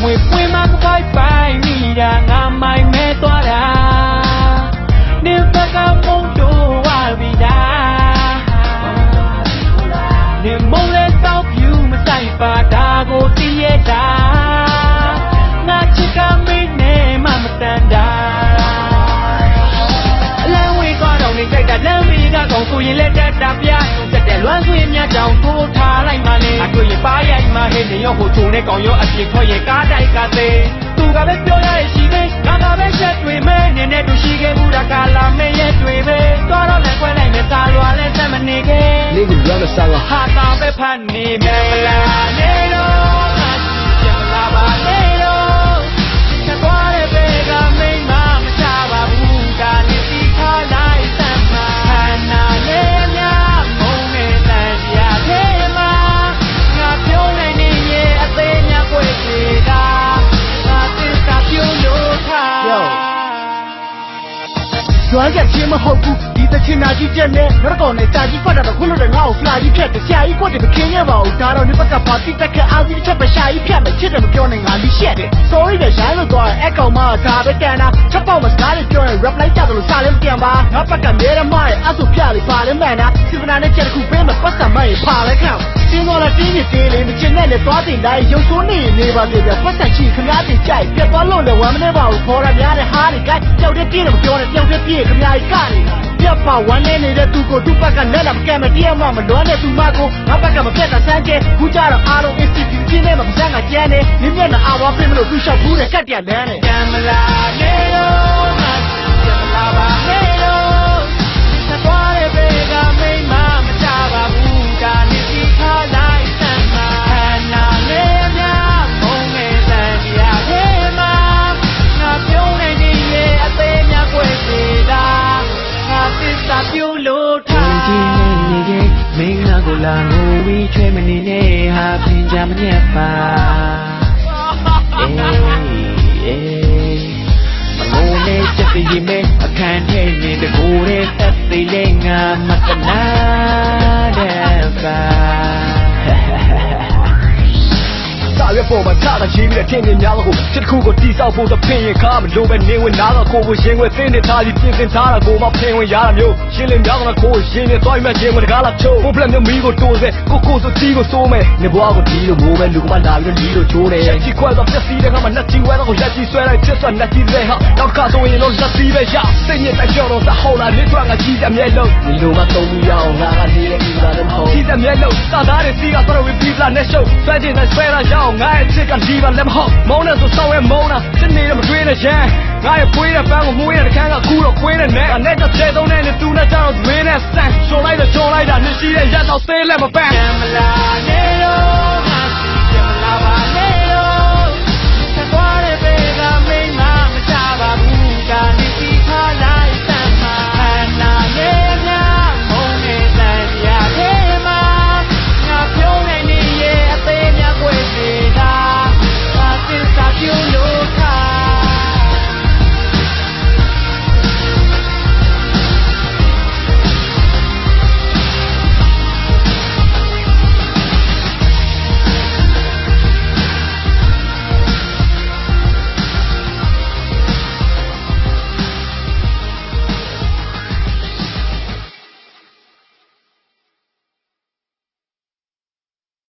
မွေပွင့်မှာကပိုက်ပိုင်မိတာငါမိုင်မဲသွားတာနေဘက်ကမုံတို့ဝါပြီလားနေမုံလဲတောက်ပြူမဆိုင်ပါဒါကို ရိုက်မှဟဲ့နေရောဟိုချုံနဲ့ကောင်ရောအပြင်ထွက်ရင်ကားတိုက်ကသေးသူကပဲပြောရရဲ့ရှိသေးငါကပဲချက်တွေမဲနေနဲ့တူရှိခဲ့ဘူးတာကလာမဲရဲ့တွေပဲသွားတော့လည်းခွဲလိုက်နဲ့သာလွာလည်းစက်မနေခဲ့လေးကိုရမ်းစားကဟာတာပဲဖတ်နေမယ် ကျွမ်းကချင်းမဟုတ်ဘူးဒီတချင်နာကြီးချက်နဲ့ရကောင်နဲ့ကြာကြီးဖတ်တာတော့ခုလို့တဲ့ငါ့ကိုဖလာကြီးဖြတ်တယ်ဆရာကြီးကွက်တယ်မခင်းရပါဘူးဒါတော့ဒီဘက်ကပါတိတက်ခက်အားကြီးချက်ပဲရှာကြီးဖြတ်မယ်ချစ်တယ်မပြောနဲ့ငါလိရှက်တယ် sorry တဲ့ရိုင်းလို့တော့အကောင်မဒါပဲတန်တာချက်ပေါက်မစကားလေးပြောရင် rap လိုက်ကြတယ်လို့စာလေးပြန်ပါငါဘက်ကမဲရမရဲ့အဆူပြလေးပါလဲမှန်တာစီမနာနဲ့ချက်တစ်ခုပေးမယ်ပတ်စံမရဲ့ပါလဲခံတင်းတော့လည်းတင်းနေသေးလေးမချင် နဲ့လည်းသွားတင်တိုင်းရုပ်ဆိုးနေနေပါသေးတယ်ပတ်စံချီခမားတင်ကြိုက်ပြတ်သွားလို့လည်းဝမ်းမနေပါဘူးခေါ်ရများတဲ့ဟာတွေကကြောက်တဲ့ပြေးတော့မပြောနဲ့ကြောက်တဲ့ပြေးခမားကြီးကနေပြတ်ပါဝမ်းနေနေတဲ့သူကိုသူ့ဘက်ကလက်လာမကဲမတရားမှမလွမ်းတဲ့သူမကိုငါဘက်ကမပြတ်တာစမ်းကျဲခုကြတော့အားလုံး institute ပြင်းနေမှာပစံကကျန်းနေမြင့်မြတ်နာအာဝါပြင်မလို့သူလျှောက်ဘူးတဲ့ကတ်တရလန်းနေကြမ်းမလားနေ လာငိုဝီးချွဲမနေနဲ့ဟာပင်ကြမညက်ပါအေးအေးမငိုနဲ့ချက်တည်မဲအခန်းထဲနေတကူတဲ့သက်သေးလေးငါမတနာ မှာချတာရေးပြီးတဲ့ထင်မြင်များလို့ချက်တစ်ခုကိုတိဆောက်ဖို့သဖြင့်ရင်ကားမလို့ပဲနေဝင်နာတော့ကိုကိုရင်ွယ်သိနေသားပြီးပြင်ဆင်ထားတာကိုမှဖင်ဝင်ရတာမျိုးရှင်းလင်းများတော့ကိုရင်နဲ့သွားမှရင်ဝင်တကားလာချိုးဘုဖလက်မျိုးမီးကိုတိုးစေကိုကိုဆိုတီးကိုစိုးမယ်နေဘွားကိုဒီလိုမိုးပဲလူကမှလာပြီးတော့ဒီလိုချိုးတယ်ချက်ချီခွဲတော့ပျက်စီးတဲ့ခါမှာလက်ချီဝဲတော့လက်ချီဆွဲလိုက်ချစ်စွာလက်ချီတဲ့ဟာနောက်ခါဆိုရင်တော့လက်စီးပဲရစိတ်ညစ်တိုက်ကြောတော့သဟောလာနေထွန်းကကြီးတဲ့မျက်လုံးဒီလိုမှသုံးရအောင်ငါကနေတဲ့ဒီလာတဲ့ဟောကြီးတဲ့မျက်လုံးသာသားတဲ့စီကဆိုတော့ဝီပီလာနဲ့ရှုပ်ဆွဲချင်တဲ့ဆွဲလာရအောင်ငါရဲ့ချစ်ကဒီပါလက်မဟုတ်မုန်းတဲ့ဆိုဆောင်းရဲမုန်းတာချစ်နေတော့မတွေးနဲ့ရန်ငါရဲ့ပွေးတဲ့ပန်းကိုမွေးတဲ့ခန်းကကူတော့ကွေးတဲ့နဲ့အနဲ့တော့ကျဲသုံးတဲ့နဲ့သူနဲ့ကြောက်တွင်းနဲ့ဆန်ရှုံလိုက်တော့ရှုံလိုက်တာနှစ်ရှိတဲ့ရက်တော့သေးလက်မပန်းကြမ်းမလားနေတော့